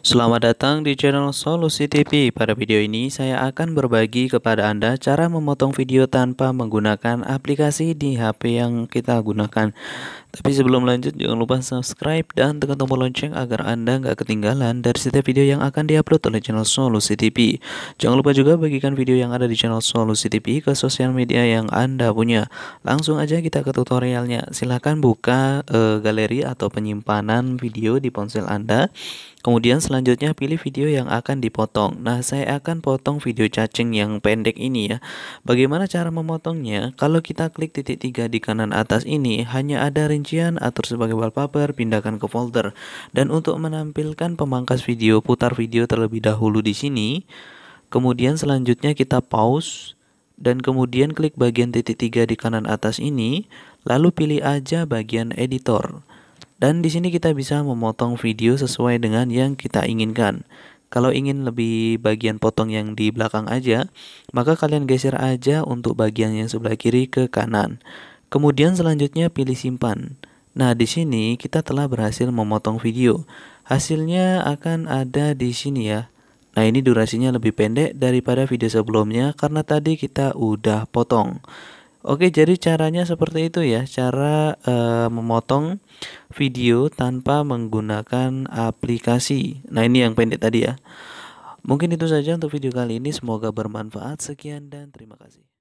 Selamat datang di channel Solusi TV. Pada video ini saya akan berbagi kepada Anda cara memotong video tanpa menggunakan aplikasi di HP yang kita gunakan. Tapi sebelum lanjut jangan lupa subscribe dan tekan tombol lonceng agar Anda nggak ketinggalan dari setiap video yang akan diupload oleh channel Solusi TV. Jangan lupa juga bagikan video yang ada di channel Solusi TV ke sosial media yang Anda punya. Langsung aja kita ke tutorialnya. Silahkan buka uh, galeri atau penyimpanan video di ponsel Anda. Kemudian selanjutnya pilih video yang akan dipotong. Nah, saya akan potong video cacing yang pendek ini ya. Bagaimana cara memotongnya? Kalau kita klik titik tiga di kanan atas ini, hanya ada atur sebagai wallpaper, pindahkan ke folder. Dan untuk menampilkan pemangkas video, putar video terlebih dahulu di sini. Kemudian selanjutnya kita pause dan kemudian klik bagian titik tiga di kanan atas ini, lalu pilih aja bagian editor. Dan di sini kita bisa memotong video sesuai dengan yang kita inginkan. Kalau ingin lebih bagian potong yang di belakang aja, maka kalian geser aja untuk bagian yang sebelah kiri ke kanan. Kemudian selanjutnya pilih simpan. Nah, di sini kita telah berhasil memotong video. Hasilnya akan ada di sini ya. Nah, ini durasinya lebih pendek daripada video sebelumnya karena tadi kita udah potong. Oke, jadi caranya seperti itu ya, cara uh, memotong video tanpa menggunakan aplikasi. Nah, ini yang pendek tadi ya. Mungkin itu saja untuk video kali ini, semoga bermanfaat. Sekian dan terima kasih.